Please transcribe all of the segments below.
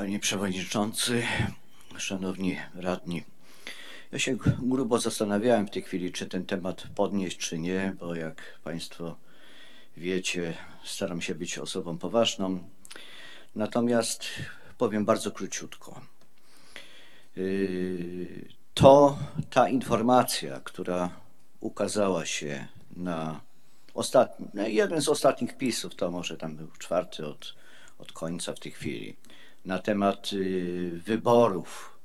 Panie Przewodniczący, Szanowni Radni. Ja się grubo zastanawiałem w tej chwili, czy ten temat podnieść, czy nie, bo jak Państwo wiecie, staram się być osobą poważną. Natomiast powiem bardzo króciutko. Yy, To ta informacja, która ukazała się na ostatni, no jeden z ostatnich pisów, to może tam był czwarty od, od końca w tej chwili, na temat yy, wyborów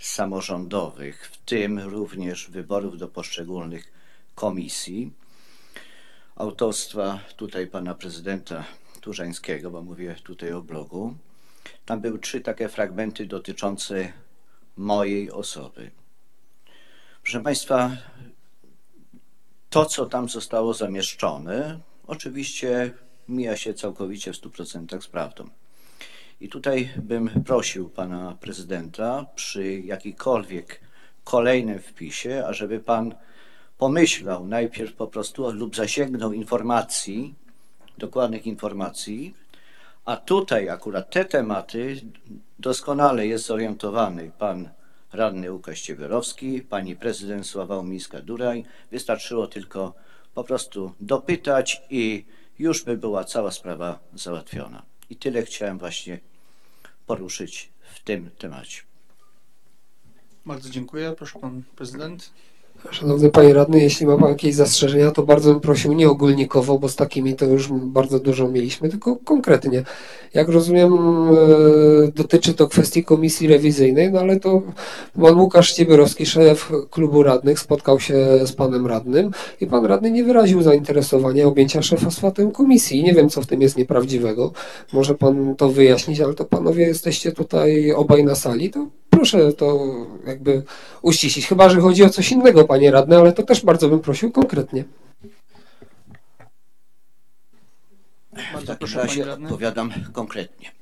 samorządowych, w tym również wyborów do poszczególnych komisji, autorstwa tutaj pana prezydenta Turzańskiego, bo mówię tutaj o blogu. Tam były trzy takie fragmenty dotyczące mojej osoby. Proszę Państwa, to, co tam zostało zamieszczone, oczywiście mija się całkowicie w 100% z prawdą. I tutaj bym prosił pana prezydenta przy jakikolwiek kolejnym wpisie, ażeby pan pomyślał najpierw po prostu lub zasięgnął informacji, dokładnych informacji, a tutaj akurat te tematy doskonale jest zorientowany pan radny Łukasz Ciewierowski, pani prezydent Sławomir Duraj. Wystarczyło tylko po prostu dopytać i już by była cała sprawa załatwiona. I tyle chciałem właśnie poruszyć w tym temacie. Bardzo dziękuję. Proszę pan prezydent. Szanowny Panie Radny, jeśli ma Pan jakieś zastrzeżenia, to bardzo bym prosił nie ogólnikowo, bo z takimi to już bardzo dużo mieliśmy, tylko konkretnie. Jak rozumiem, e, dotyczy to kwestii komisji rewizyjnej, no ale to Pan Łukasz Ciebierowski, szef klubu radnych, spotkał się z Panem Radnym i Pan Radny nie wyraził zainteresowania objęcia szefostwa komisji. Nie wiem, co w tym jest nieprawdziwego. Może Pan to wyjaśnić, ale to Panowie jesteście tutaj obaj na sali, to proszę to jakby uściślić. Chyba, że chodzi o coś innego, panie radny, ale to też bardzo bym prosił konkretnie. W Bardzo takim proszę panie razie odpowiadam konkretnie.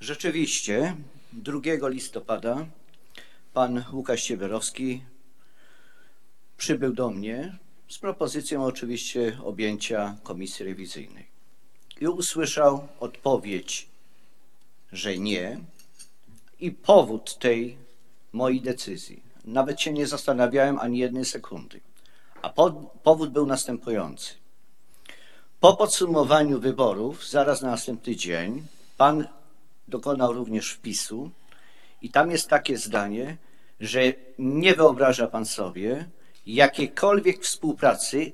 Rzeczywiście 2 listopada pan Łukasz Ciewierowski przybył do mnie z propozycją oczywiście objęcia komisji rewizyjnej. I usłyszał odpowiedź, że nie i powód tej mojej decyzji. Nawet się nie zastanawiałem ani jednej sekundy. A po, powód był następujący. Po podsumowaniu wyborów, zaraz na następny dzień, pan dokonał również wpisu i tam jest takie zdanie, że nie wyobraża pan sobie jakiejkolwiek współpracy,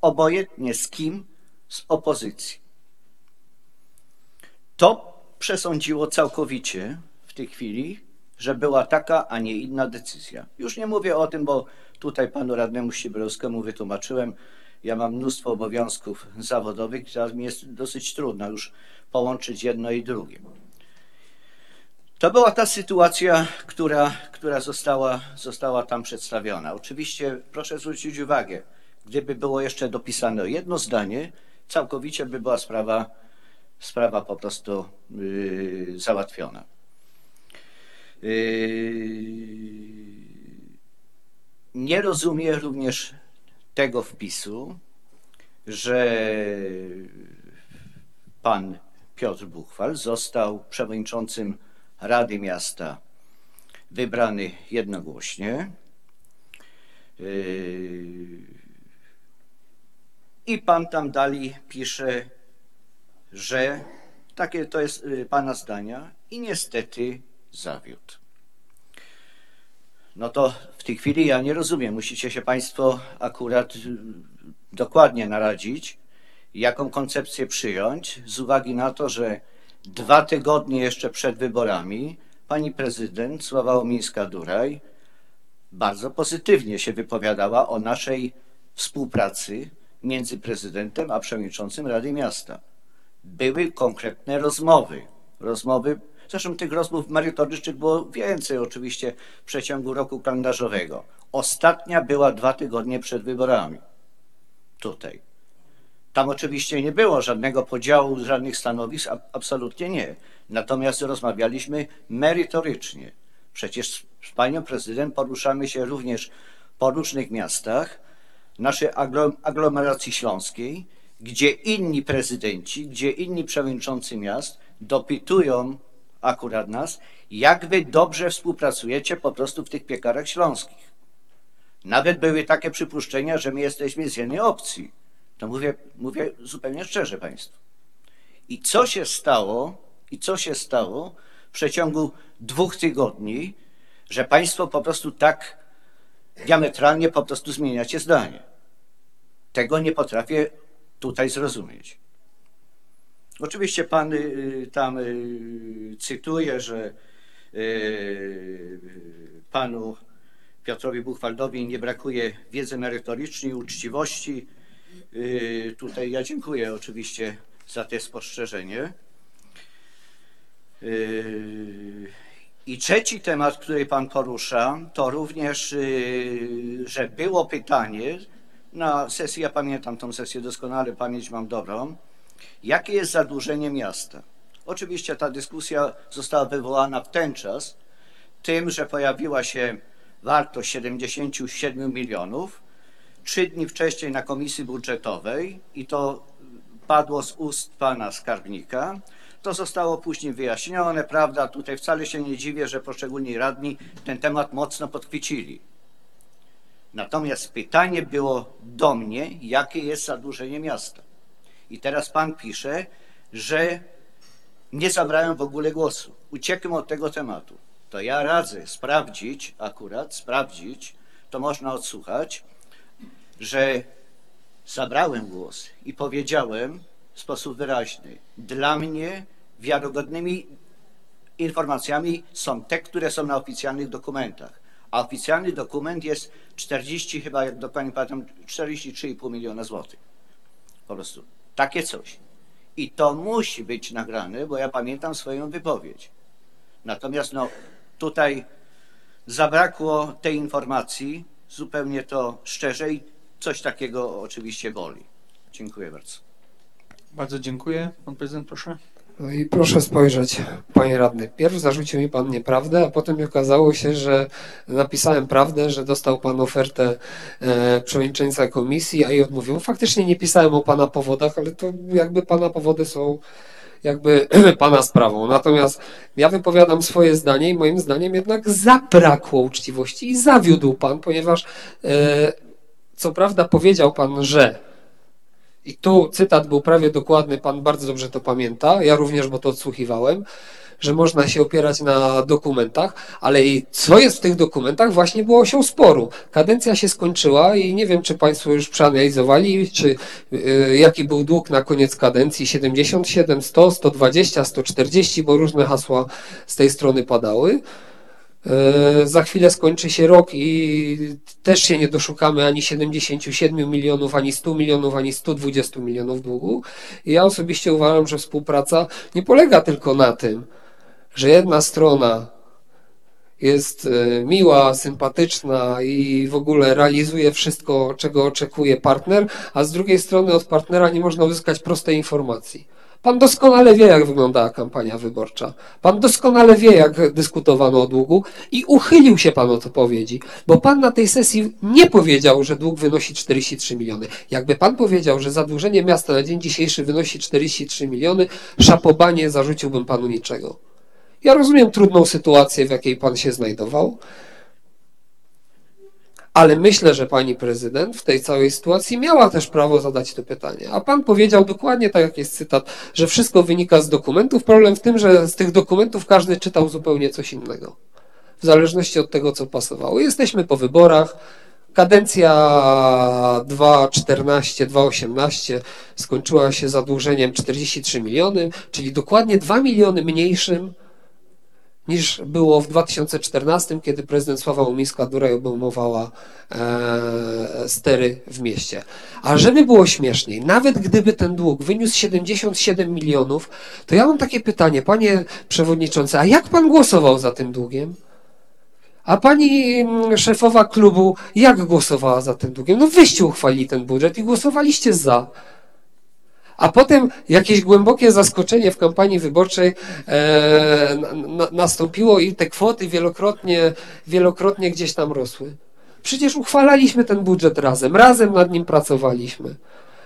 obojętnie z kim, z opozycji. To przesądziło całkowicie w tej chwili, że była taka, a nie inna decyzja. Już nie mówię o tym, bo tutaj panu radnemu Ściebrowskiemu wytłumaczyłem, ja mam mnóstwo obowiązków zawodowych, teraz mi jest dosyć trudno już połączyć jedno i drugie. To była ta sytuacja, która, która została, została tam przedstawiona. Oczywiście proszę zwrócić uwagę, gdyby było jeszcze dopisane jedno zdanie, całkowicie by była sprawa, sprawa po prostu yy, załatwiona. Yy, Nie rozumiem również tego wpisu, że pan Piotr Buchwal został przewodniczącym Rady Miasta wybrany jednogłośnie. Yy, I pan tam dalej pisze, że takie to jest y, pana zdania i niestety zawiódł. No to w tej chwili ja nie rozumiem. Musicie się Państwo akurat y, dokładnie naradzić, jaką koncepcję przyjąć, z uwagi na to, że dwa tygodnie jeszcze przed wyborami pani prezydent Sławomirska-Duraj bardzo pozytywnie się wypowiadała o naszej współpracy między prezydentem a przewodniczącym Rady Miasta. Były konkretne rozmowy. Rozmowy, zresztą tych rozmów merytorycznych było więcej oczywiście w przeciągu roku kalendarzowego. Ostatnia była dwa tygodnie przed wyborami. Tutaj. Tam oczywiście nie było żadnego podziału, żadnych stanowisk, a- absolutnie nie. Natomiast rozmawialiśmy merytorycznie. Przecież z panią prezydent poruszamy się również po różnych miastach naszej aglo- aglomeracji śląskiej, gdzie inni prezydenci, gdzie inni przewodniczący miast dopytują akurat nas, jak wy dobrze współpracujecie po prostu w tych piekarach śląskich. Nawet były takie przypuszczenia, że my jesteśmy z jednej opcji. To mówię, mówię zupełnie szczerze Państwu. I co się stało, i co się stało w przeciągu dwóch tygodni, że Państwo po prostu tak diametralnie po prostu zmieniacie zdanie. Tego nie potrafię tutaj zrozumieć. Oczywiście Pan y, tam y, cytuje, że y, Panu Piotrowi Buchwaldowi nie brakuje wiedzy merytorycznej, uczciwości. Tutaj ja dziękuję oczywiście za te spostrzeżenie. I trzeci temat, który Pan porusza, to również, że było pytanie na sesji, ja pamiętam tą sesję doskonale, pamięć mam dobrą, jakie jest zadłużenie miasta. Oczywiście ta dyskusja została wywołana w ten czas tym, że pojawiła się wartość 77 milionów. Trzy dni wcześniej na komisji budżetowej i to padło z ust pana skarbnika. To zostało później wyjaśnione, prawda? Tutaj wcale się nie dziwię, że poszczególni radni ten temat mocno podchwycili. Natomiast pytanie było do mnie, jakie jest zadłużenie miasta. I teraz pan pisze, że nie zabrałem w ogóle głosu. Uciekłem od tego tematu. To ja radzę sprawdzić, akurat sprawdzić, to można odsłuchać, że zabrałem głos i powiedziałem w sposób wyraźny, dla mnie wiarygodnymi informacjami są te, które są na oficjalnych dokumentach. A oficjalny dokument jest 40, chyba jak dokładnie pamiętam, 43,5 miliona złotych. Po prostu takie coś. I to musi być nagrane, bo ja pamiętam swoją wypowiedź. Natomiast no, tutaj zabrakło tej informacji, zupełnie to szczerze i coś takiego oczywiście boli. Dziękuję bardzo. Bardzo dziękuję. Pan prezydent, proszę. No i proszę spojrzeć, panie radny. Pierw zarzucił mi pan nieprawdę, a potem okazało się, że napisałem prawdę, że dostał pan ofertę e, komisji, a jej odmówił. Faktycznie nie pisałem o pana powodach, ale to jakby pana powody są jakby pana sprawą. Natomiast ja wypowiadam swoje zdanie i moim zdaniem jednak zabrakło uczciwości i zawiódł pan, ponieważ e, co prawda powiedział pan, że i tu cytat był prawie dokładny, pan bardzo dobrze to pamięta, ja również, bo to odsłuchiwałem, że można się opierać na dokumentach, ale i co jest w tych dokumentach właśnie było osią sporu. Kadencja się skończyła i nie wiem, czy państwo już przeanalizowali, czy y, jaki był dług na koniec kadencji, 77, 100, 120, 140, bo różne hasła z tej strony padały. E, Za chwilę skończy się rok i też się nie doszukamy ani 77 milionów, ani 100 milionów, ani 120 milionów długu. I ja osobiście uważam, że współpraca nie polega tylko na tym, że jedna strona jest e, miła, sympatyczna i w ogóle realizuje wszystko, czego oczekuje partner, a z drugiej strony od partnera nie można uzyskać prostej informacji. Pan doskonale wie, jak wyglądała kampania wyborcza. Pan doskonale wie, jak dyskutowano o długu i uchylił się pan od odpowiedzi, bo pan na tej sesji nie powiedział, że dług wynosi 43 miliony. Jakby pan powiedział, że zadłużenie miasta na dzień dzisiejszy wynosi 43 miliony, szapobanie zarzuciłbym panu niczego. Ja rozumiem trudną sytuację, w jakiej pan się znajdował, ale myślę, że pani prezydent w tej całej sytuacji miała też prawo zadać to pytanie. A pan powiedział dokładnie tak, jak jest cytat, że wszystko wynika z dokumentów. Problem w tym, że z tych dokumentów każdy czytał zupełnie coś innego. W zależności od tego, co pasowało. Jesteśmy po wyborach. Kadencja 2.14-2.18 skończyła się zadłużeniem 43 miliony, czyli dokładnie 2 miliony mniejszym niż było w 2014, kiedy prezydent Sława Umińska-Duraj obejmowała e, stery w mieście. A żeby było śmieszniej, nawet gdyby ten dług wyniósł 77 milionów, to ja mam takie pytanie, panie przewodniczący, a jak pan głosował za tym długiem? A pani mm, szefowa klubu jak głosowała za tym długiem? No wyście uchwalili ten budżet i głosowaliście za. A potem jakieś głębokie zaskoczenie w kampanii wyborczej e, na, na, nastąpiło i te kwoty wielokrotnie, wielokrotnie gdzieś tam rosły. Przecież uchwalaliśmy ten budżet razem, razem nad nim pracowaliśmy.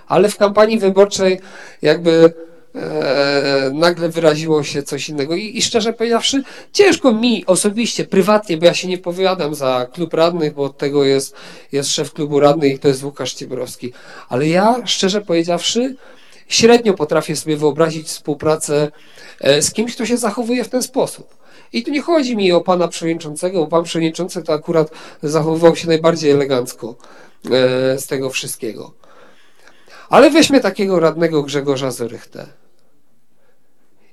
Ale w kampanii wyborczej jakby e, nagle wyraziło się coś innego. I, I szczerze powiedziawszy, ciężko mi osobiście, prywatnie, bo ja się nie powiadam za klub radnych, bo od tego jest, jest szef klubu radnych i to jest Łukasz Ciebrowski. Ale ja, szczerze powiedziawszy, średnio potrafię sobie wyobrazić współpracę e, z kimś, kto się zachowuje w ten sposób. I tu nie chodzi mi o pana przewodniczącego, bo pan przewodniczący to akurat zachowywał się najbardziej elegancko e, z tego wszystkiego. Ale weźmy takiego radnego Grzegorza Zorychtę.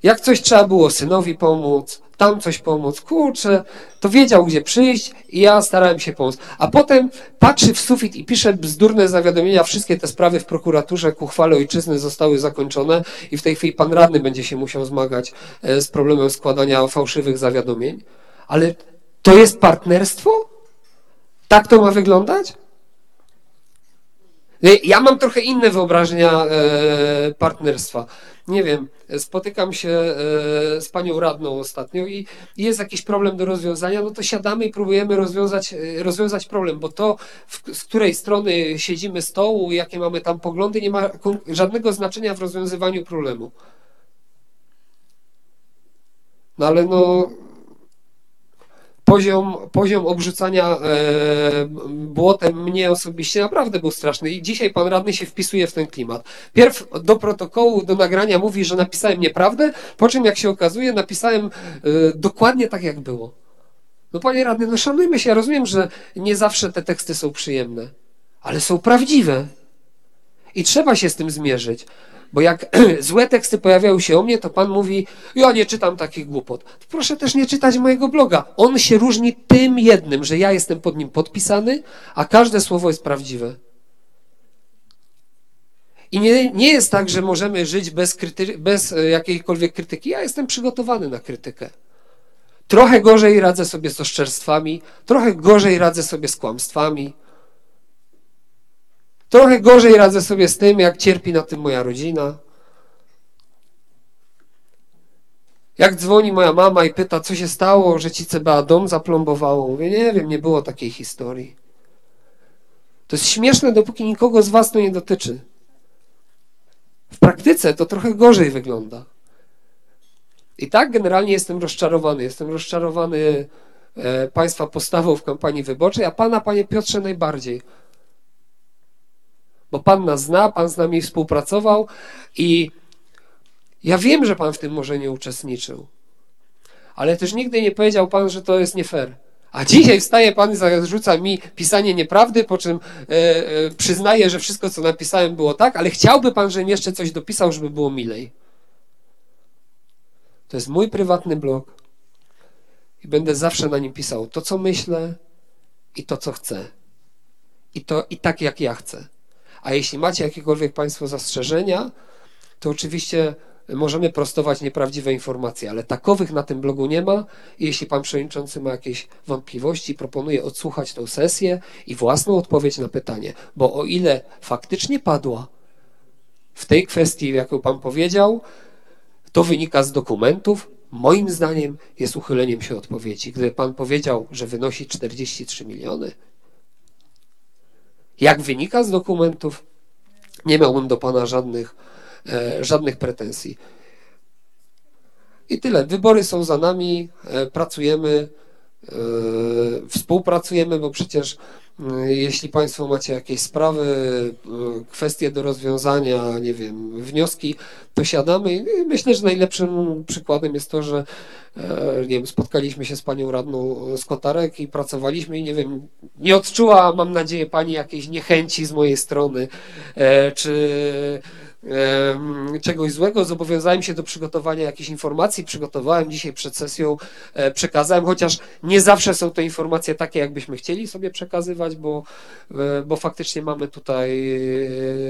Jak coś trzeba było synowi pomóc, tam coś pomóc, kurczę, to wiedział gdzie przyjść i ja starałem się pomóc. A potem patrzy w sufit i pisze bzdurne zawiadomienia, wszystkie te sprawy w prokuraturze ku chwale ojczyzny zostały zakończone i w tej chwili pan radny będzie się musiał zmagać e, z problemem składania fałszywych zawiadomień. Ale to jest partnerstwo? Tak to ma wyglądać? Ja mam trochę inne wyobrażenia e, partnerstwa. Nie wiem, spotykam się e, z panią radną ostatnio i jest jakiś problem do rozwiązania, no to siadamy i próbujemy rozwiązać, e, rozwiązać problem, bo to, z której strony siedzimy stołu, jakie mamy tam poglądy, nie ma żadnego znaczenia w rozwiązywaniu problemu. No ale no, poziom, poziom obrzucania e, błotem mnie osobiście naprawdę był straszny i dzisiaj pan radny się wpisuje w ten klimat. Pierw do protokołu, do nagrania mówi, że napisałem nieprawdę, po czym jak się okazuje napisałem e, dokładnie tak jak było. No panie radny, no szanujmy się, ja rozumiem, że nie zawsze te teksty są przyjemne, ale są prawdziwe. I trzeba się z tym zmierzyć. Bo jak złe teksty pojawiają się o mnie, to pan mówi, ja nie czytam takich głupot. Proszę też nie czytać mojego bloga. On się różni tym jednym, że ja jestem pod nim podpisany, a każde słowo jest prawdziwe. I nie, nie jest tak, że możemy żyć bez, kryty- bez e, jakiejkolwiek krytyki. Ja jestem przygotowany na krytykę. Trochę gorzej radzę sobie z oszczerstwami, trochę gorzej radzę sobie z kłamstwami. Trochę gorzej radzę sobie z tym, jak cierpi na tym moja rodzina. Jak dzwoni moja mama i pyta, co się stało, że ci CBA dom zaplombowało. Mówię, nie wiem, nie było takiej historii. To jest śmieszne, dopóki nikogo z was to nie dotyczy. W praktyce to trochę gorzej wygląda. I tak generalnie jestem rozczarowany. Jestem rozczarowany e, państwa postawą w kampanii wyborczej, a pana, panie Piotrze, najbardziej bo Pan nas zna, Pan z nami współpracował i ja wiem, że Pan w tym może nie uczestniczył, ale też nigdy nie powiedział Pan, że to jest nie fair. A dzisiaj wstaje Pan i zarzuca mi pisanie nieprawdy, po czym e, e, przyznaje, że wszystko, co napisałem, było tak, ale chciałby Pan, żebym jeszcze coś dopisał, żeby było milej. To jest mój prywatny blog i będę zawsze na nim pisał to, co myślę i to, co chcę. I to i tak, jak ja chcę. A jeśli macie jakiekolwiek Państwo zastrzeżenia, to oczywiście możemy prostować nieprawdziwe informacje, ale takowych na tym blogu nie ma. Jeśli Pan Przewodniczący ma jakieś wątpliwości, proponuję odsłuchać tę sesję i własną odpowiedź na pytanie, bo o ile faktycznie padła w tej kwestii, jaką Pan powiedział, to wynika z dokumentów, moim zdaniem jest uchyleniem się odpowiedzi. Gdyby Pan powiedział, że wynosi 43 miliony, jak wynika z dokumentów, nie miałbym do Pana żadnych, e, żadnych pretensji. I tyle. Wybory są za nami, e, pracujemy, e, współpracujemy, bo przecież jeśli Państwo macie jakieś sprawy, kwestie do rozwiązania, nie wiem, wnioski, to siadamy i myślę, że najlepszym przykładem jest to, że e, nie wiem, spotkaliśmy się z panią radną z Kotarek i pracowaliśmy i nie wiem, nie odczuła, mam nadzieję, pani jakiejś niechęci z mojej strony, e, czy czegoś złego, zobowiązałem się do przygotowania jakichś informacji, przygotowałem dzisiaj przed sesją, e, przekazałem, chociaż nie zawsze są te informacje takie, jakbyśmy chcieli sobie przekazywać, bo, e, bo faktycznie mamy tutaj,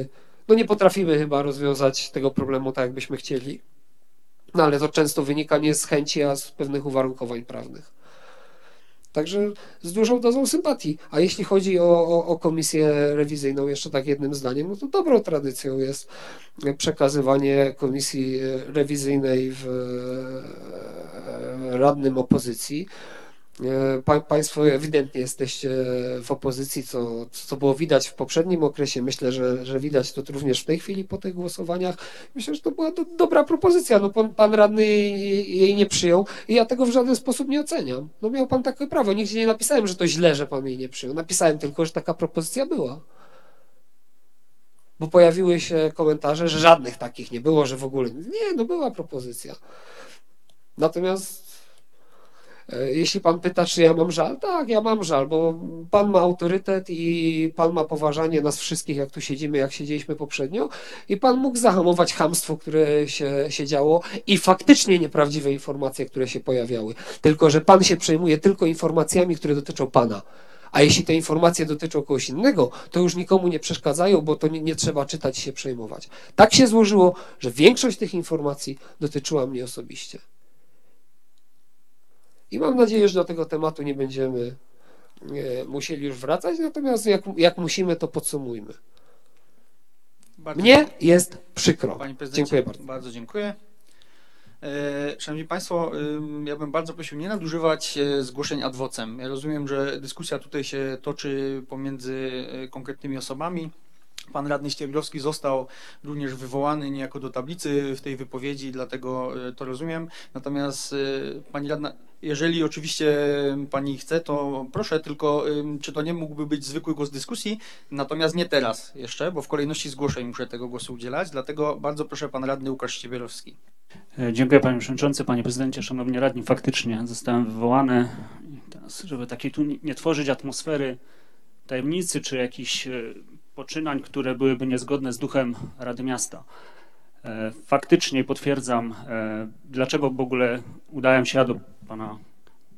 e, no nie potrafimy chyba rozwiązać tego problemu tak, jakbyśmy chcieli. No ale to często wynika nie z chęci, a z pewnych uwarunkowań prawnych. Także z dużą dozą sympatii. A jeśli chodzi o, o, o, komisję rewizyjną, jeszcze tak jednym zdaniem, no to dobrą tradycją jest przekazywanie komisji rewizyjnej w e, radnym opozycji. E, Pa, państwo ewidentnie jesteście w opozycji, co, co było widać w poprzednim okresie. Myślę, że, że widać to również w tej chwili po tych głosowaniach. Myślę, że to była do, dobra propozycja. No, pan, pan radny jej, jej nie przyjął i ja tego w żaden sposób nie oceniam. No miał pan takie prawo. Nigdzie nie napisałem, że to źle, że pan jej nie przyjął. Napisałem tylko, że taka propozycja była. Bo pojawiły się komentarze, że żadnych takich nie było, że w ogóle. Nie, no była propozycja. Natomiast E, Jeśli pan pyta, czy ja mam żal, tak, ja mam żal, bo pan ma autorytet i pan ma poważanie nas wszystkich, jak tu siedzimy, jak siedzieliśmy poprzednio, i pan mógł zahamować hamstwo, które się, się działo i faktycznie nieprawdziwe informacje, które się pojawiały. Tylko, że pan się przejmuje tylko informacjami, które dotyczą pana. A jeśli te informacje dotyczą kogoś innego, to już nikomu nie przeszkadzają, bo to nie, nie trzeba czytać i się przejmować. Tak się złożyło, że większość tych informacji dotyczyła mnie osobiście. I mam nadzieję, że do tego tematu nie będziemy e, musieli już wracać, natomiast jak, jak musimy, to podsumujmy. Bardzo Mnie jest przykro. Dziękuję bardzo. bardzo dziękuję. E, Szanowni Państwo, ja bym bardzo prosił nie nadużywać e, zgłoszeń ad vocem. Ja rozumiem, że dyskusja tutaj się toczy pomiędzy konkretnymi osobami. Pan radny Ścieglowski został również wywołany niejako do tablicy w tej wypowiedzi, dlatego e, to rozumiem. Natomiast e, Pani radna, jeżeli oczywiście Pani chce, to proszę, tylko czy to nie mógłby być zwykły głos dyskusji, natomiast nie teraz jeszcze, bo w kolejności zgłoszeń muszę tego głosu udzielać, dlatego bardzo proszę Pan radny Łukasz Ściebielowski. E, Dziękuję panie przewodniczący, panie prezydencie, szanowni radni. Faktycznie zostałem wywołany, teraz, żeby takiej tu nie- tworzyć atmosfery tajemnicy czy jakichś poczynań, które byłyby niezgodne z duchem Rady Miasta. E, Faktycznie potwierdzam, e, dlaczego w ogóle udałem się ja do pana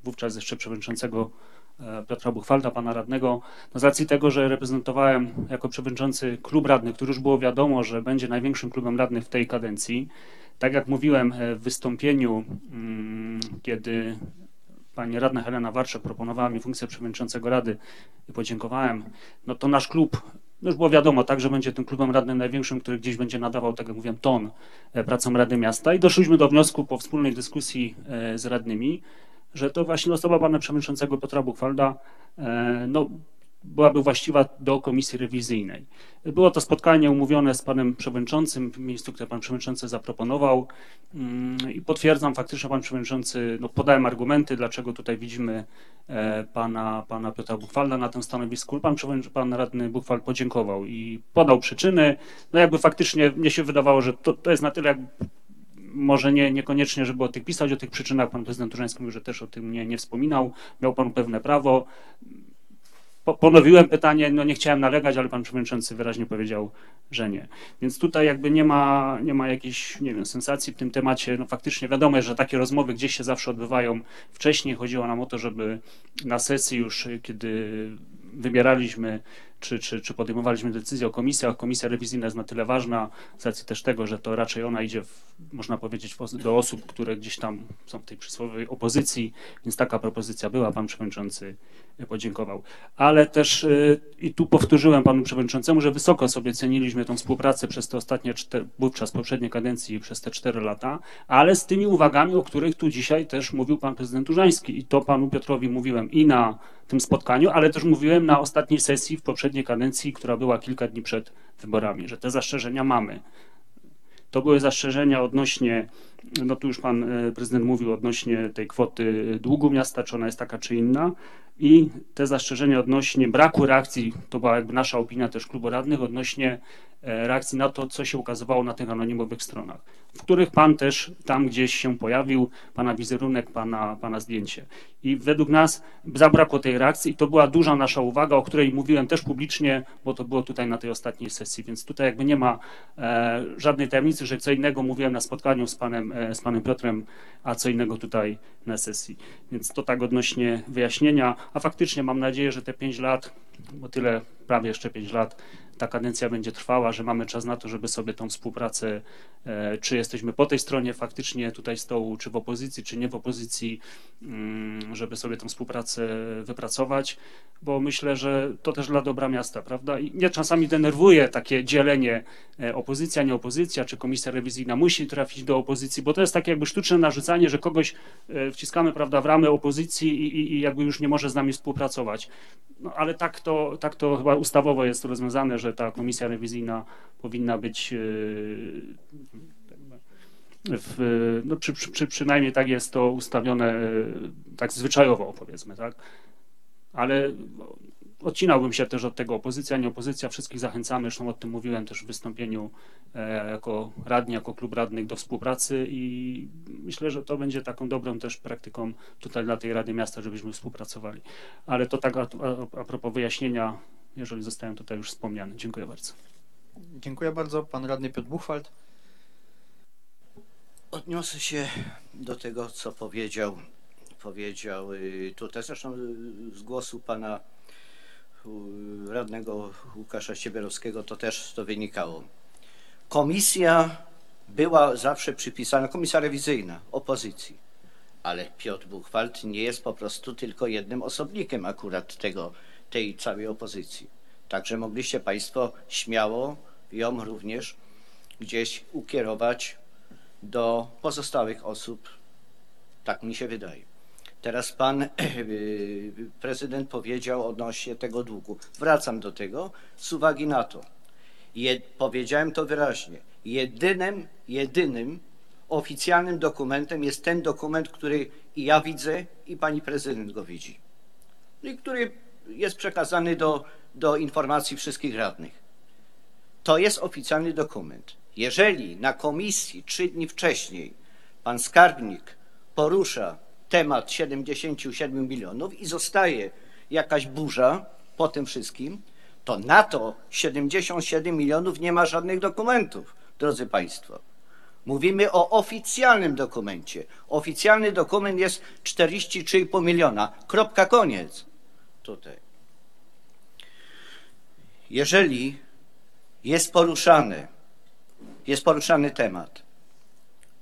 wówczas jeszcze przewodniczącego e, Piotra Buchwalda, pana radnego, no z racji tego, że reprezentowałem jako przewodniczący klub radnych, który już było wiadomo, że będzie największym klubem radnych w tej kadencji. Tak jak mówiłem w wystąpieniu, mm, kiedy pani radna Helena Warczak proponowała mi funkcję przewodniczącego rady i podziękowałem, no to nasz klub, no już było wiadomo, tak, że będzie tym klubem radnym największym, który gdzieś będzie nadawał, tak jak mówiłem, ton e, pracom Rady Miasta. I doszliśmy do wniosku po wspólnej dyskusji e, z radnymi, że to właśnie osoba pana przewodniczącego Piotra Buchwalda e, no, byłaby właściwa do komisji rewizyjnej. Było to spotkanie umówione z panem przewodniczącym w miejscu, które pan przewodniczący zaproponował Mm, i potwierdzam faktycznie pan przewodniczący, no podałem argumenty, dlaczego tutaj widzimy e, pana, pana Piotra Buchwalda na tym stanowisku. Pan, pan radny Buchwald podziękował i podał przyczyny. No jakby faktycznie mnie się wydawało, że to, to jest na tyle jak może nie, niekoniecznie, żeby o tych pisać, o tych przyczynach. Pan prezydent Turzyński mówił, że też o tym nie, nie wspominał. Miał pan pewne prawo. Po, ponowiłem pytanie, no nie chciałem nalegać, ale pan przewodniczący wyraźnie powiedział, że nie. Więc tutaj jakby nie ma, nie ma jakiejś, nie wiem, sensacji w tym temacie. No faktycznie wiadomo że takie rozmowy gdzieś się zawsze odbywają wcześniej. Chodziło nam o to, żeby na sesji już, kiedy wybieraliśmy czy, czy, czy podejmowaliśmy decyzję o komisjach. Komisja rewizyjna jest na tyle ważna z racji też tego, że to raczej ona idzie, w, można powiedzieć, do osób, które gdzieś tam są w tej przysłowiowej opozycji, więc taka propozycja była, pan przewodniczący podziękował. Ale też y, i tu powtórzyłem panu przewodniczącemu, że wysoko sobie ceniliśmy tą współpracę przez te ostatnie, cztery, wówczas poprzedniej kadencji, przez te cztery lata, ale z tymi uwagami, o których tu dzisiaj też mówił pan prezydent Urzański i to panu Piotrowi mówiłem i na tym spotkaniu, ale też mówiłem na ostatniej sesji w poprzedniej kadencji, która była kilka dni przed wyborami, że te zastrzeżenia mamy. To były zastrzeżenia odnośnie, no tu już pan e, prezydent mówił odnośnie tej kwoty długu miasta, czy ona jest taka, czy inna. I te zastrzeżenia odnośnie braku reakcji, to była jakby nasza opinia też klubu radnych, odnośnie e, reakcji na to, co się ukazywało na tych anonimowych stronach, w których pan też tam gdzieś się pojawił, pana wizerunek, pana, pana zdjęcie. I według nas zabrakło tej reakcji i to była duża nasza uwaga, o której mówiłem też publicznie, bo to było tutaj na tej ostatniej sesji, więc tutaj jakby nie ma e, żadnej tajemnicy, że co innego mówiłem na spotkaniu z panem, z panem Piotrem, a co innego tutaj na sesji. Więc to tak odnośnie wyjaśnienia, a faktycznie mam nadzieję, że te 5 lat, bo tyle, prawie jeszcze 5 lat, ta kadencja będzie trwała, że mamy czas na to, żeby sobie tą współpracę, e, czy jesteśmy po tej stronie faktycznie tutaj stołu, czy w opozycji, czy nie w opozycji, mm, żeby sobie tą współpracę wypracować, bo myślę, że to też dla dobra miasta, prawda? I mnie czasami denerwuje takie dzielenie e, opozycja, nie opozycja, czy komisja rewizyjna musi trafić do opozycji, bo to jest takie jakby sztuczne narzucanie, że kogoś e, wciskamy, prawda, w ramy opozycji i, i, i jakby już nie może z nami współpracować. No ale tak to, tak to chyba ustawowo jest rozwiązane, że ta komisja rewizyjna powinna być e, w, no przy, przy, przynajmniej tak jest to ustawione e, tak zwyczajowo powiedzmy, tak? Ale odcinałbym się też od tego opozycja, nie opozycja, wszystkich zachęcamy, zresztą o tym mówiłem też w wystąpieniu e, jako radni, jako klub radnych do współpracy i myślę, że to będzie taką dobrą też praktyką tutaj dla tej Rady Miasta, żebyśmy współpracowali. Ale to tak a, a, a propos wyjaśnienia, jeżeli zostałem tutaj już wspomniany. Dziękuję bardzo. Dziękuję bardzo. Pan radny Piotr Buchwald. Odniosę się do tego, co powiedział, powiedział y, tutaj, zresztą y, z głosu pana y, radnego Łukasza Siebierowskiego to też to wynikało. Komisja była zawsze przypisana, komisja rewizyjna opozycji, ale Piotr Buchwald nie jest po prostu tylko jednym osobnikiem akurat tego, tej całej opozycji. Także mogliście Państwo śmiało ją również gdzieś ukierować do pozostałych osób. Tak mi się wydaje. Teraz pan prezydent powiedział odnośnie tego długu. Wracam do tego z uwagi na to. Je, powiedziałem to wyraźnie. Jedynym, jedynym oficjalnym dokumentem jest ten dokument, który i ja widzę, i pani prezydent go widzi. No I który jest przekazany do, do informacji wszystkich radnych. To jest oficjalny dokument. Jeżeli na komisji trzy dni wcześniej pan skarbnik porusza temat 77 milionów i zostaje jakaś burza po tym wszystkim, to na to 77 milionów nie ma żadnych dokumentów, drodzy Państwo. Mówimy o oficjalnym dokumencie. Oficjalny dokument jest 43,5 miliona. Kropka, koniec. Tutaj. Jeżeli jest poruszany, jest poruszany temat,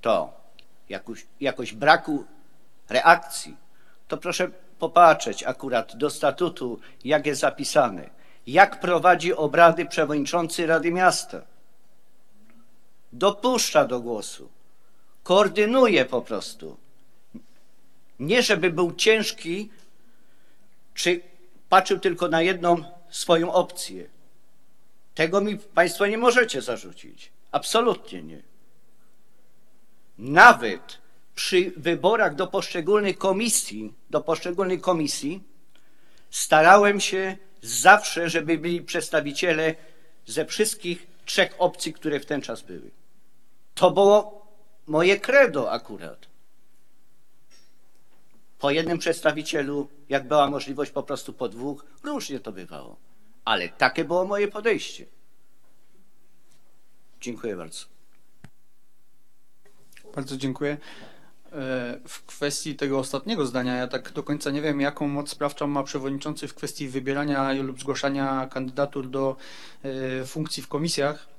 to jakoś, jakoś braku reakcji, to proszę popatrzeć akurat do statutu, jak jest zapisane, jak prowadzi obrady przewodniczący Rady Miasta. Dopuszcza do głosu, koordynuje po prostu. Nie żeby był ciężki, czy patrzył tylko na jedną swoją opcję. Tego mi Państwo nie możecie zarzucić. Absolutnie nie. Nawet przy wyborach do poszczególnych komisji, do poszczególnych komisji, starałem się zawsze, żeby byli przedstawiciele ze wszystkich trzech opcji, które w ten czas były. To było moje credo akurat. Po jednym przedstawicielu, jak była możliwość, po prostu po dwóch, różnie to bywało. Ale takie było moje podejście. Dziękuję bardzo. Bardzo dziękuję. E, W kwestii tego ostatniego zdania, ja tak do końca nie wiem, jaką moc sprawczą ma przewodniczący w kwestii wybierania lub zgłaszania kandydatur do e, funkcji w komisjach.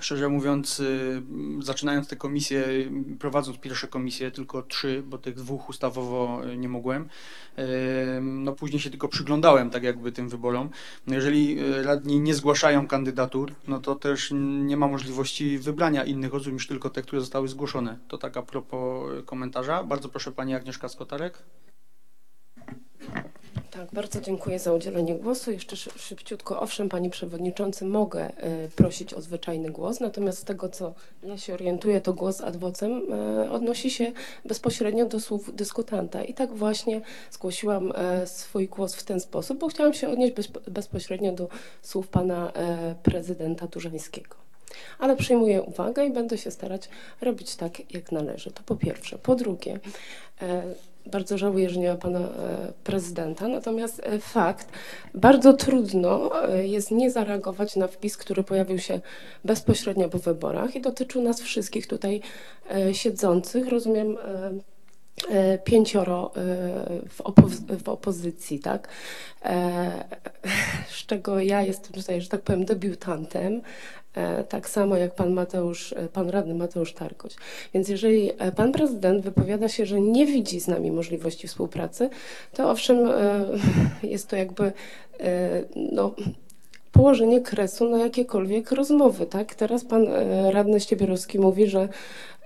Szczerze mówiąc, y, zaczynając te komisje, prowadząc pierwsze komisje, tylko trzy, bo tych dwóch ustawowo y, nie mogłem, no później się tylko przyglądałem tak jakby tym wyborom. No jeżeli y, radni nie zgłaszają kandydatur, no to też nie ma możliwości wybrania innych osób niż tylko te, które zostały zgłoszone. To tak a propos komentarza. Bardzo proszę Pani Agnieszka Skotarek. Tak, bardzo dziękuję za udzielenie głosu. Jeszcze szy- szybciutko, owszem, Panie Przewodniczący, mogę e, prosić o zwyczajny głos, natomiast z tego, co ja się orientuję, to głos ad vocem e, odnosi się bezpośrednio do słów dyskutanta. I tak właśnie zgłosiłam e, swój głos w ten sposób, bo chciałam się odnieść bez, bezpośrednio do słów Pana Prezydenta Turzańskiego. Ale przyjmuję uwagę i będę się starać robić tak, jak należy. To po pierwsze. Po drugie, bardzo żałuję, że nie ma pana e, prezydenta, natomiast e, fakt, bardzo trudno e, jest nie zareagować na wpis, który pojawił się bezpośrednio po wyborach i dotyczył nas wszystkich tutaj siedzących. Rozumiem, pięcioro w, opo- w opozycji, tak? Z czego ja jestem tutaj, że tak powiem, debiutantem, tak samo jak pan Mateusz, e, pan radny Mateusz Tarkoć. Więc jeżeli e, pan prezydent wypowiada się, że nie widzi z nami możliwości współpracy, to owszem, e, jest to jakby e, no, położenie kresu na jakiekolwiek rozmowy, tak? Teraz pan e, radny Ściebierowski mówi, że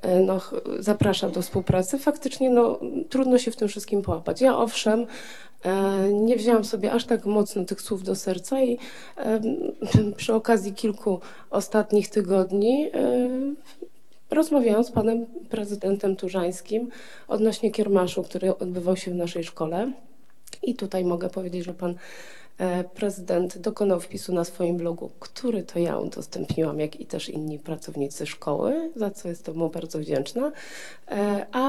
e, no, zaprasza do współpracy. Faktycznie no, trudno się w tym wszystkim połapać. Ja owszem, e, nie wzięłam sobie aż tak mocno tych słów do serca i e, przy okazji kilku ostatnich tygodni e, rozmawiałam z panem prezydentem Turzańskim odnośnie kiermaszu, który odbywał się w naszej szkole. I tutaj mogę powiedzieć, że pan e, prezydent dokonał wpisu na swoim blogu, który to ja udostępniłam, jak i też inni pracownicy szkoły, za co jestem mu bardzo wdzięczna. E, A e,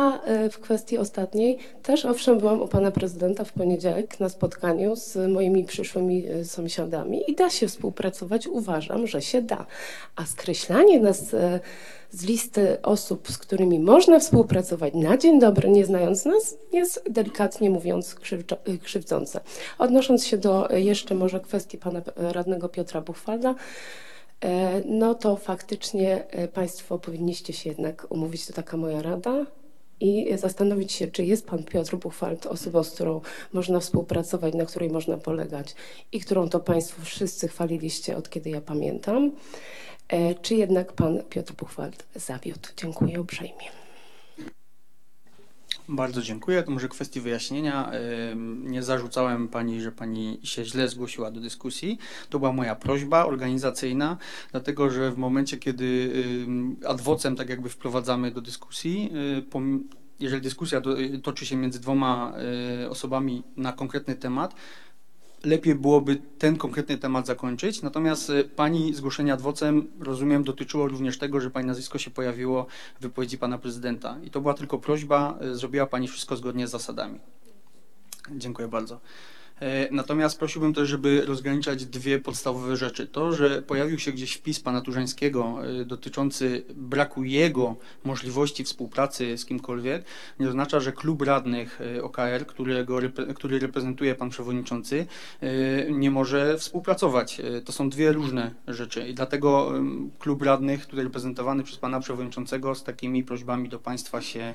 w kwestii ostatniej też owszem byłam u pana prezydenta w poniedziałek na spotkaniu z moimi przyszłymi e, sąsiadami i da się współpracować, uważam, że się da. A skreślanie nas e, z listy osób, z którymi można współpracować na dzień dobry, nie znając nas, jest delikatnie mówiąc krzywdzące. Odnosząc się do jeszcze może kwestii pana radnego Piotra Buchwalda, e, no to faktycznie e, państwo powinniście się jednak umówić, to taka moja rada, i zastanowić się, czy jest pan Piotr Buchwald osobą, z którą można współpracować, na której można polegać i którą to państwo wszyscy chwaliliście od kiedy ja pamiętam. E, Czy jednak pan Piotr Buchwald zawiódł? Dziękuję uprzejmie. Bardzo dziękuję. To może kwestii wyjaśnienia. Nie zarzucałem pani, że pani się źle zgłosiła do dyskusji. To była moja prośba organizacyjna, dlatego że w momencie, kiedy ym, ad vocem tak jakby wprowadzamy do dyskusji, y, jeżeli dyskusja do, toczy się między dwoma y, osobami na konkretny temat, lepiej byłoby ten konkretny temat zakończyć. Natomiast y, pani zgłoszenie ad vocem, rozumiem, dotyczyło również tego, że pani nazwisko się pojawiło w wypowiedzi pana prezydenta. I to była tylko prośba, y, zrobiła pani wszystko zgodnie z zasadami. Dziękuję bardzo. E, Natomiast prosiłbym też, żeby rozgraniczać dwie podstawowe rzeczy. To, że pojawił się gdzieś wpis pana Turzańskiego e, dotyczący braku jego możliwości współpracy z kimkolwiek, nie oznacza, że klub radnych e, OKR, którego, który reprezentuje pan przewodniczący, nie może współpracować. To są dwie różne rzeczy i dlatego klub radnych, tutaj reprezentowany przez pana przewodniczącego, z takimi prośbami do państwa się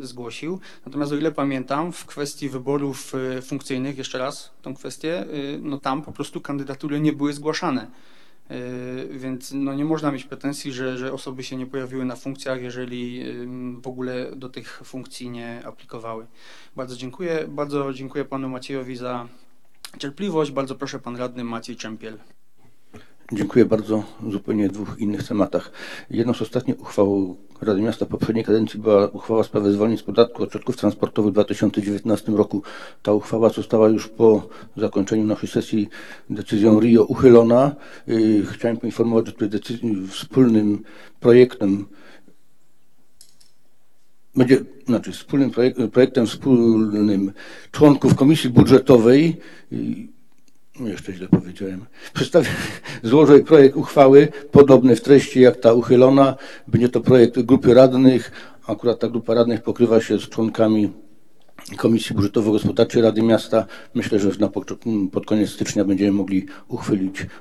zgłosił. Natomiast o ile pamiętam, w kwestii wyborów e, funkcyjnych, jeszcze raz tą kwestię, e, no tam po prostu kandydatury nie były zgłaszane. Więc no nie można mieć pretensji, że, że osoby się nie pojawiły na funkcjach, jeżeli w ogóle do tych funkcji nie aplikowały. Bardzo dziękuję. Bardzo dziękuję panu Maciejowi za cierpliwość. Bardzo proszę pan radny Maciej Czempiel. Dziękuję bardzo. Zupełnie w dwóch innych tematach. Jedną z ostatnich uchwał Rady Miasta poprzedniej kadencji była uchwała w sprawie zwolnień z podatku od środków transportowych w 2019 roku. Ta uchwała została już po zakończeniu naszej sesji decyzją RIO uchylona. Yy, Chciałem poinformować, że tutaj decyzji, wspólnym projektem będzie, znaczy wspólnym projek projektem wspólnym członków Komisji Budżetowej no, jeszcze źle powiedziałem. Przedstawię, złożę projekt uchwały podobny w treści jak ta uchylona. Będzie to projekt grupy radnych. Akurat ta grupa radnych pokrywa się z członkami Komisji Budżetowo-Gospodarczej Rady Miasta. Myślę, że na pod koniec stycznia będziemy mogli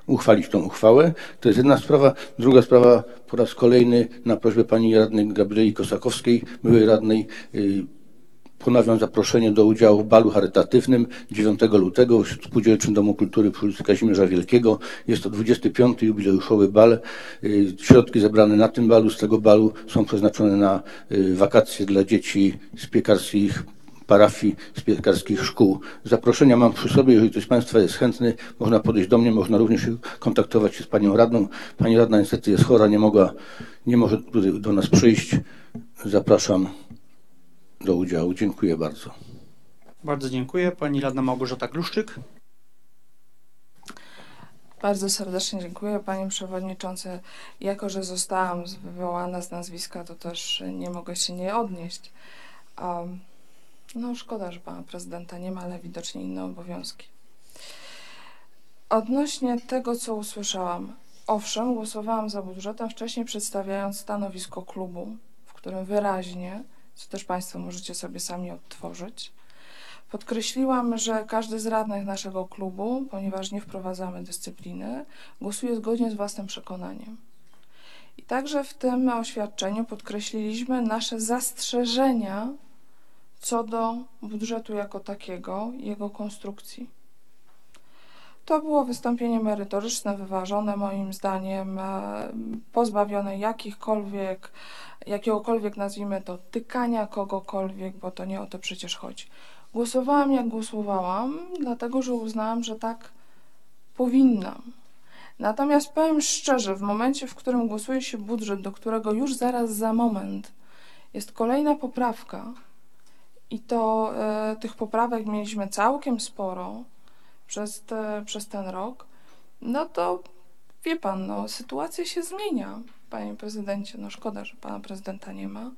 uchwalić tą uchwałę. To jest jedna sprawa. Druga sprawa, po raz kolejny na prośbę pani radnej Gabrieli Kosakowskiej, byłej radnej, yy, Ponawiam zaproszenie do udziału w balu charytatywnym 9 lutego w Spółdzielczym Domu Kultury przy Kazimierza Wielkiego. Jest to 25. jubileuszowy bal. Y, Środki zebrane na tym balu, z tego balu są przeznaczone na y, wakacje dla dzieci z piekarskich parafii, z piekarskich szkół. Zaproszenia mam przy sobie, jeżeli ktoś z Państwa jest chętny, można podejść do mnie, można również kontaktować się z Panią Radną. Pani Radna niestety jest chora, nie mogła, nie może do nas przyjść. Zapraszam do udziału. Dziękuję bardzo. Bardzo dziękuję. Pani radna Małgorzata Gluszczyk. Bardzo serdecznie dziękuję Panie Przewodniczący. Jako, że zostałam wywołana z nazwiska, to też nie mogę się nie odnieść. Um, no szkoda, że Pana Prezydenta nie ma, ale widocznie inne obowiązki. Odnośnie tego, co usłyszałam. Owszem, głosowałam za budżetem, wcześniej przedstawiając stanowisko klubu, w którym wyraźnie co też Państwo możecie sobie sami odtworzyć. Podkreśliłam, że każdy z radnych naszego klubu, ponieważ nie wprowadzamy dyscypliny, głosuje zgodnie z własnym przekonaniem. I także w tym oświadczeniu podkreśliliśmy nasze zastrzeżenia co do budżetu jako takiego i jego konstrukcji. To było wystąpienie merytoryczne, wyważone moim zdaniem, e, pozbawione jakichkolwiek, jakiegokolwiek nazwijmy to tykania kogokolwiek, bo to nie o to przecież chodzi. Głosowałam jak głosowałam, dlatego że uznałam, że tak powinnam. Natomiast powiem szczerze, w momencie, w którym głosuje się budżet, do którego już zaraz za moment jest kolejna poprawka, i to e, tych poprawek mieliśmy całkiem sporo przez, te, przez ten rok, no to wie pan, no, sytuacja się zmienia, panie prezydencie. No szkoda, że pana prezydenta nie ma.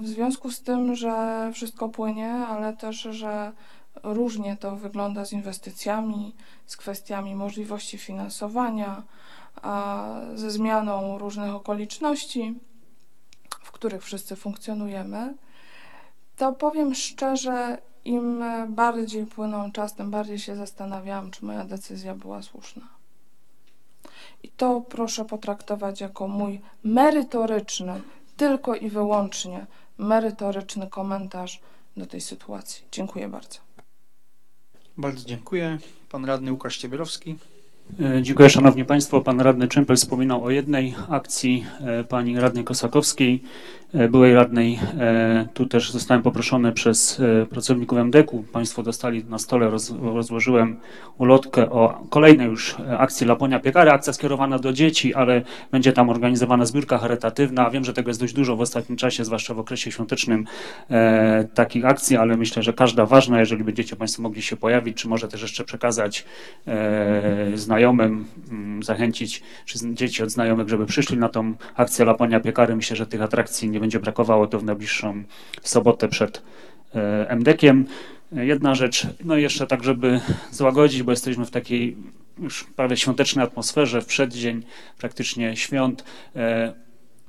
W związku z tym, że wszystko płynie, ale też, że różnie to wygląda z inwestycjami, z kwestiami możliwości finansowania, ze zmianą różnych okoliczności, w których wszyscy funkcjonujemy, to powiem szczerze, im bardziej płynął czas, tym bardziej się zastanawiałam, czy moja decyzja była słuszna. I to proszę potraktować jako mój merytoryczny, tylko i wyłącznie merytoryczny komentarz do tej sytuacji. Dziękuję bardzo. Bardzo dziękuję. Pan radny Łukasz Ciebierowski. E, Dziękuję Szanowni Państwo. Pan radny Czempel wspominał o jednej akcji e, pani radnej Kosakowskiej, byłej radnej. E, Tu też zostałem poproszony przez e, pracowników MDK-u. Państwo dostali na stole, roz, rozłożyłem ulotkę o kolejnej już e, akcji Laponia Piekary. Akcja skierowana do dzieci, ale będzie tam organizowana zbiórka charytatywna. Wiem, że tego jest dość dużo w ostatnim czasie, zwłaszcza w okresie świątecznym e, takich akcji, ale myślę, że każda ważna, jeżeli będziecie Państwo mogli się pojawić, czy może też jeszcze przekazać e, znajomym, mm, zachęcić czy dzieci od znajomych, żeby przyszli na tą akcję Laponia Piekary. Myślę, że tych atrakcji nie będzie brakowało to w najbliższą sobotę przed e, MDK-iem. E, Jedna rzecz, no jeszcze tak, żeby złagodzić, bo jesteśmy w takiej już prawie świątecznej atmosferze, w przeddzień praktycznie świąt.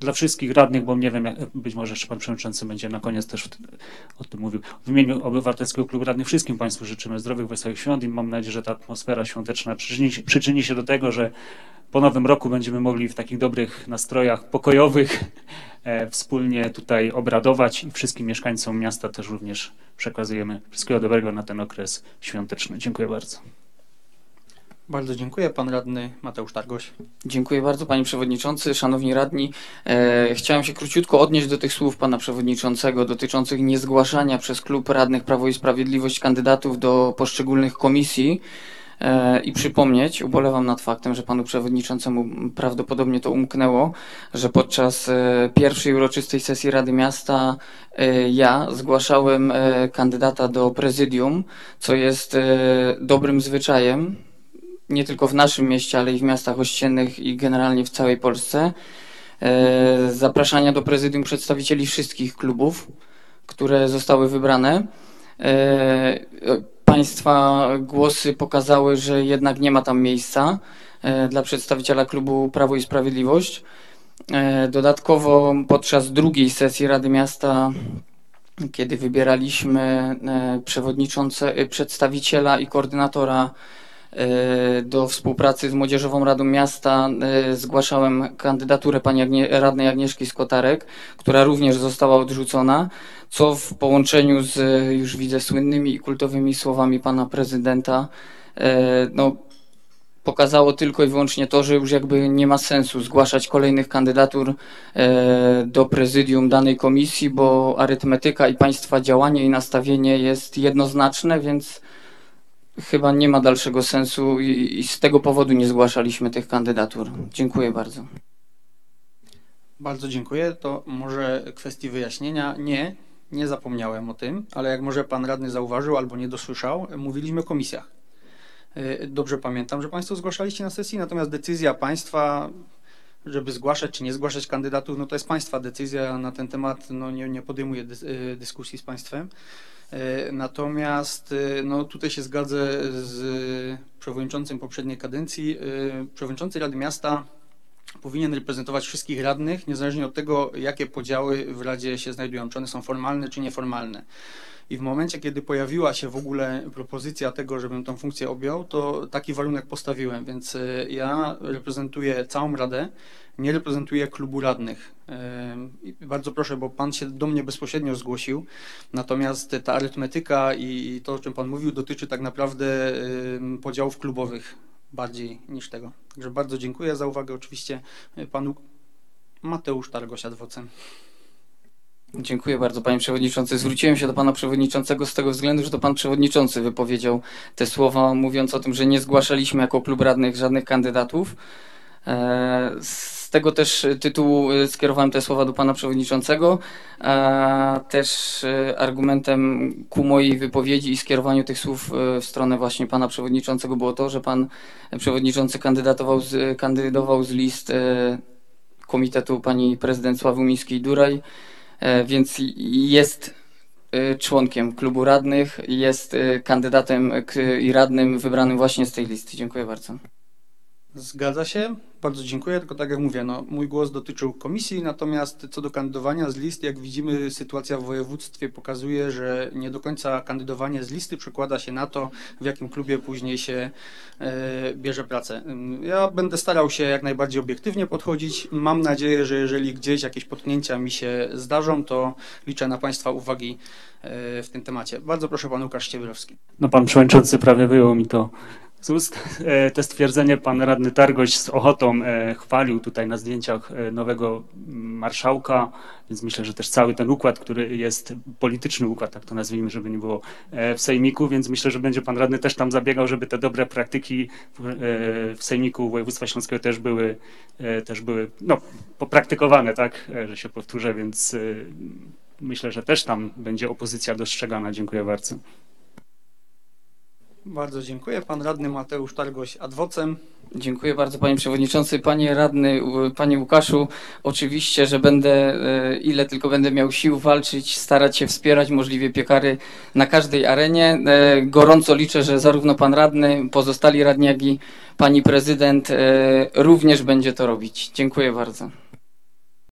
Dla wszystkich radnych, bo nie wiem, jak, być może jeszcze pan przewodniczący będzie na koniec też o tym mówił. W imieniu Obywatelskiego Klubu Radnych wszystkim Państwu życzymy zdrowych, wesołych świąt i mam nadzieję, że ta atmosfera świąteczna przyczyni przyczyni się do tego, że po nowym roku będziemy mogli w takich dobrych nastrojach pokojowych e, wspólnie tutaj obradować i wszystkim mieszkańcom miasta też również przekazujemy wszystkiego dobrego na ten okres świąteczny. Dziękuję bardzo. Bardzo dziękuję. Pan radny Mateusz Targoś. Dziękuję bardzo Panie Przewodniczący, Szanowni Radni. E, chciałem się króciutko odnieść do tych słów Pana Przewodniczącego dotyczących niezgłaszania przez Klub Radnych Prawo i Sprawiedliwość kandydatów do poszczególnych komisji e, i przypomnieć, ubolewam nad faktem, że Panu Przewodniczącemu prawdopodobnie to umknęło, że podczas e, pierwszej uroczystej sesji Rady Miasta e, ja zgłaszałem kandydata do prezydium, co jest dobrym zwyczajem, nie tylko w naszym mieście, ale i w miastach ościennych i generalnie w całej Polsce. E, zapraszania do prezydium przedstawicieli wszystkich klubów, które zostały wybrane. E, państwa głosy pokazały, że jednak nie ma tam miejsca e, dla przedstawiciela klubu Prawo i Sprawiedliwość. Dodatkowo podczas drugiej sesji Rady Miasta kiedy wybieraliśmy przewodniczące, przedstawiciela i koordynatora do współpracy z Młodzieżową Radą Miasta e, zgłaszałem kandydaturę pani Agnie, radnej Agnieszki Skotarek, która również została odrzucona, co w połączeniu z e, już widzę słynnymi i kultowymi słowami pana prezydenta e, no, pokazało tylko i wyłącznie to, że już jakby nie ma sensu zgłaszać kolejnych kandydatur e, do prezydium danej komisji, bo arytmetyka i państwa działanie i nastawienie jest jednoznaczne, więc chyba nie ma dalszego sensu i, i z tego powodu nie zgłaszaliśmy tych kandydatur. Dziękuję bardzo. Bardzo dziękuję. To może kwestii wyjaśnienia. Nie, nie zapomniałem o tym, ale jak może pan radny zauważył albo nie dosłyszał, mówiliśmy o komisjach. Y, Dobrze pamiętam, że państwo zgłaszaliście na sesji, natomiast decyzja państwa, żeby zgłaszać czy nie zgłaszać kandydatów, no to jest państwa decyzja na ten temat, no nie, nie podejmuję y, dyskusji z państwem. Y, Natomiast y, no, tutaj się zgadzę z przewodniczącym poprzedniej kadencji. Y, Przewodniczący Rady Miasta powinien reprezentować wszystkich radnych, niezależnie od tego, jakie podziały w Radzie się znajdują, czy one są formalne, czy nieformalne. I w momencie, kiedy pojawiła się w ogóle propozycja tego, żebym tą funkcję objął, to taki warunek postawiłem, więc y, ja reprezentuję całą Radę, nie reprezentuję klubu radnych. I Bardzo proszę, bo Pan się do mnie bezpośrednio zgłosił, natomiast ta arytmetyka i to, o czym Pan mówił, dotyczy tak naprawdę podziałów klubowych bardziej niż tego. Także bardzo dziękuję za uwagę oczywiście y, Panu Mateusz Targoś adwocem. Dziękuję bardzo, panie przewodniczący. Zwróciłem się do pana przewodniczącego z tego względu, że to pan przewodniczący wypowiedział te słowa, mówiąc o tym, że nie zgłaszaliśmy jako klub radnych żadnych kandydatów. E, Z tego też tytułu e, skierowałem te słowa do pana przewodniczącego. Też e, argumentem ku mojej wypowiedzi i skierowaniu tych słów w stronę właśnie pana przewodniczącego było to, że pan przewodniczący kandydatował z, kandydował z list komitetu pani prezydent Sławomińskiej-Duraj. E, więc i- jest e, członkiem klubu radnych, jest e, kandydatem i radnym wybranym właśnie z tej listy. Dziękuję bardzo. Zgadza się, bardzo dziękuję, tylko tak jak mówię, no, mój głos dotyczył komisji, natomiast co do kandydowania z list, jak widzimy, sytuacja w województwie pokazuje, że nie do końca kandydowanie z listy przekłada się na to, w jakim klubie później się e, bierze pracę. Ja będę starał się jak najbardziej obiektywnie podchodzić. Mam nadzieję, że jeżeli gdzieś jakieś potknięcia mi się zdarzą, to liczę na Państwa uwagi e, w tym temacie. Bardzo proszę Pan Łukasz Ściebrowski. No pan przewodniczący prawie wyjął mi to E, Te stwierdzenie pan radny Targoś z ochotą e, chwalił tutaj na zdjęciach e, nowego marszałka, więc myślę, że też cały ten układ, który jest polityczny układ, tak to nazwijmy, żeby nie było w sejmiku, więc myślę, że będzie pan radny też tam zabiegał, żeby te dobre praktyki w, sejmiku województwa śląskiego też były, też były no, popraktykowane, tak, że się powtórzę, więc myślę, że też tam będzie opozycja dostrzegana. Dziękuję bardzo. Bardzo dziękuję. Pan radny Mateusz Targoś adwocem. Dziękuję bardzo panie przewodniczący. Panie radny, panie Łukaszu, oczywiście, że będę, e, ile tylko będę miał sił walczyć, starać się wspierać możliwie piekary na każdej arenie. E, Gorąco liczę, że zarówno pan radny, pozostali radni, jak i pani prezydent e, również będzie to robić. Dziękuję bardzo.